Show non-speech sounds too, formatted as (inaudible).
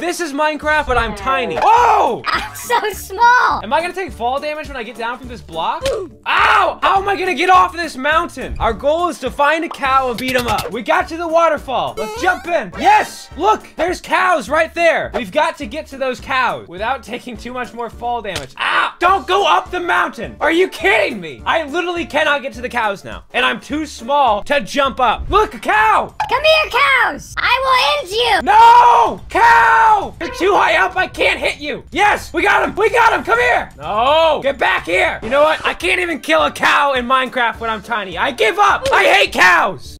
This is Minecraft, but I'm tiny. Whoa! I'm (laughs) so small. Am I gonna take fall damage when I get down from this block? Ow! How am I gonna get off this mountain? Our goal is to find a cow and beat him up. We got to the waterfall. Let's jump in. Yes! Look, there's cows right there. We've got to get to those cows without (laughs) taking too much more fall damage. Ow! Don't go up the mountain. Are you kidding me? I literally cannot get to the cows now. And I'm too small to jump up. Look, a cow! Come here, cows. I will end you. No! Cow! You're too high up. I can't hit you. Yes, we got him. We got him. Come here. No, get back here. You know what? I can't even kill a cow in Minecraft when I'm tiny. I give up. I hate cows.